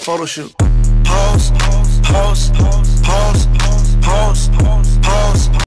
photo shoot. Pause.